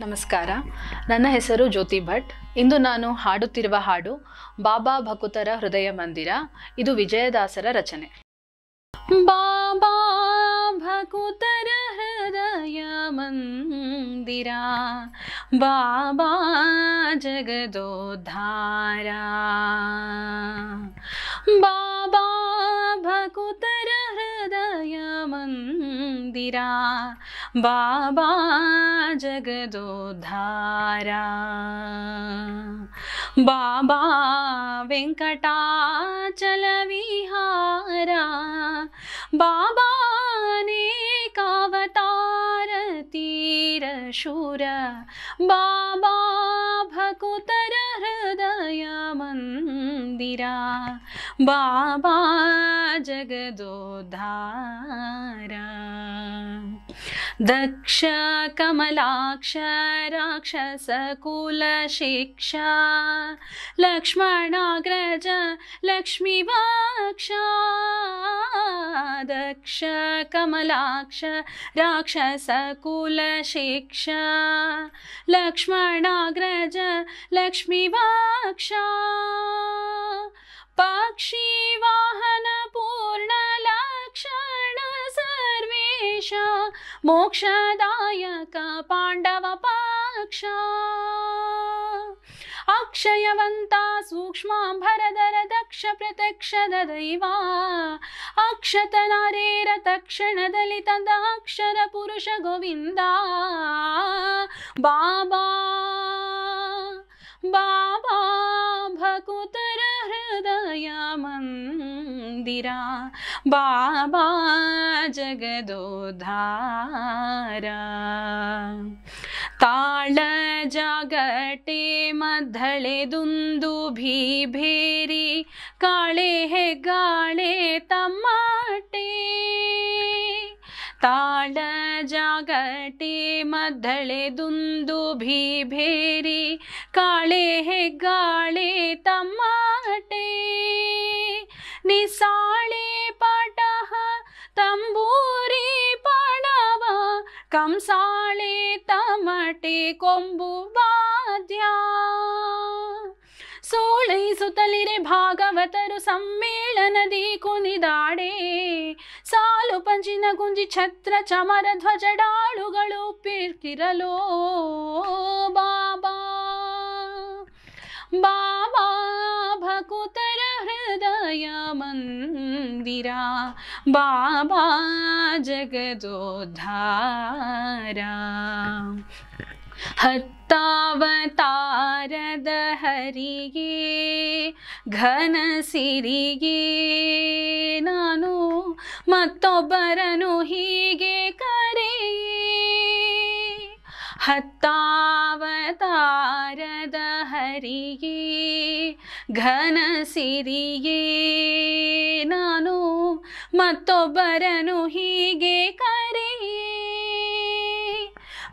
ನಮಸ್ಕಾರ. ನನ್ನ ಹೆಸರು ಜ್ಯೋತಿ ಭಟ್. ಇಂದು ನಾನು ಹಾಡುತ್ತಿರುವ ಹಾಡು ಬಾಬಾ ಭಕುತರ ಹೃದಯ ಮಂದಿರ. ಇದು ವಿಜಯದಾಸರ ರಚನೆ. ಬಾಬಾ ಭಕುತರ ಹೃದಯ ಮಂದಿರ. ಬಾಬಾ ಜಗದೋದ್ಧಾರ. ಬಾಬಾ ಭಕುತರ कबीरा बाबा जगदोधारा बाबा वेंकटाचल विहारा बाबा ने कावतार तीर शूर। बाबा भकुतर हृदय मंदिर मंदिरा बाबा जगदोधारा। दक्ष कमलाक्ष अग्रज लक्ष्मणाग्रज लक्ष्मीवाक्षा। दक्ष कमलाक्ष राक्षसकुलशिक्षा लक्ष्मणाग्रज लक्ष्मीवाक्षा। ी वाहन सर्वेश मोक्षदायक पाण्डवपाक्ष अक्षयवंता सूक्ष्मा दक्ष प्रत्यक्ष दैवा अक्षतनारेर तक्षण पुरुष गोविन्दा। बाबा बाबा भकुत ಮಂದಿರ ಬಾಬಾ ಜಗದೋದ್ಧಾರ ತಾಳ ಜಾಗಟೆ ಮದ್ದಳೆದುಂದು ಭೀಭೇರಿ ಕಾಳೆ ಹೆಗ್ಗಾಳೆ ತಮ್ಮಟೆ ತಾಳ ಜಾಗಟೆ ಮದ್ದಳೆದುಂದು ಭೀಭೇರಿ ಕಾಳೆ ಹೆಗ್ಗಾಳೆ ತಮ್ಮಟೆ ನಿಸಾಳೆ ಪಟಹ, ತಂಬೂರಿ ಪಣವ, ಕಂಸಾಳೆ ತಮಟೆ ಕೊಂಬು ಸೋಳೈ ಸುತ್ತಲಿರೆ ಭಾಗವತರು ಸಮ್ಮೇಳನದಿ ಕುಣಿದಾಡೆ. ಸಾಲು ಪಂಚಿನ ಗುಂಜಿ ಛತ್ರ ಚಮರ ಧ್ವಜಡಾಳುಗಳು ಪಿರ್ಕಿರಲೋ, ಬಾಬಾ. ಭಕುತರ ಹೃದಯ ಮಂದಿರ ಬಾಬಾ ಜಗದೋದ್ಧಾರ ಹತ್ತಾವತಾರದ ಹರಿಗೆ ಘನ ಸಿರಿಗೆ ನಾನು ಮತ್ತೊಬ್ಬರನು ಹೀಗೆ ಕರೆ ಹತ್ತಾವತಾರದ ಹರಿಗೆ ಘನ ಸಿರಿಗೆ ನಾನು ಮತ್ತೊಬ್ಬರನು ಹೀಗೆ ಕರೆಯೇ.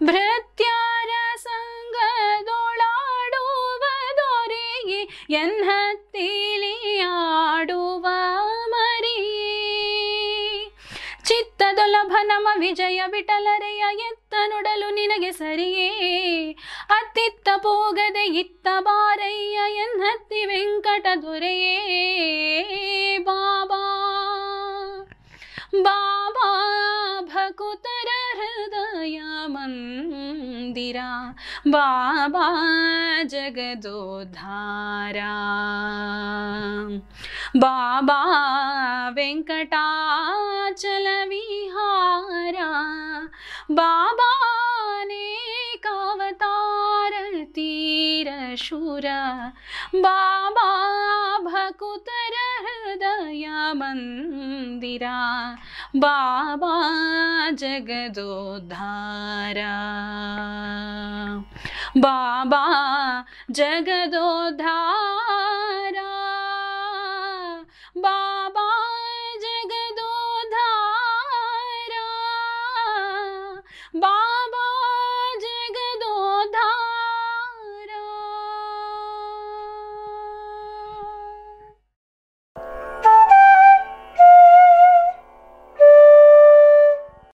ಭೃತ್ಯಾರ ಸಂಗದೊಳಾಡುವ ದೊರೆಯೇ ಎನ್ನತ್ತಿಲಿ ಮರಿ ಚಿತ್ತದೊಲಭ ನಮ ವಿಜಯ ವಿಠಲರೆಯ ಎತ್ತ ನೋಡಲು ನಿನಗೆ ಸರಿಯೇ. ಅತ್ತಿತ್ತ ಪೋಗದೆ ಇತ್ತ ಬಾರಯ್ಯ ಎನ್ನತ್ತಿ ವೆಂಕಟ ದೊರೆಯೇ ಬಾಬಾ ಬಾಬಾ ಭಕುತರ ಹೃದಯ ಮಂದಿರ ಬಾಬಾ ಜಗದೋದ್ಧಾರ ಬಾಬಾ ವೆಂಕಟಾಚಲ ವಿಹಾರ ಬಾಬಾನೇಕಾವತಾರ మధురా బాబా భకుతర హృదయ మందిరా బాబా జగదోద్ధారా బాబా జగదోద్ధారా